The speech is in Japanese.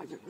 あじゃあ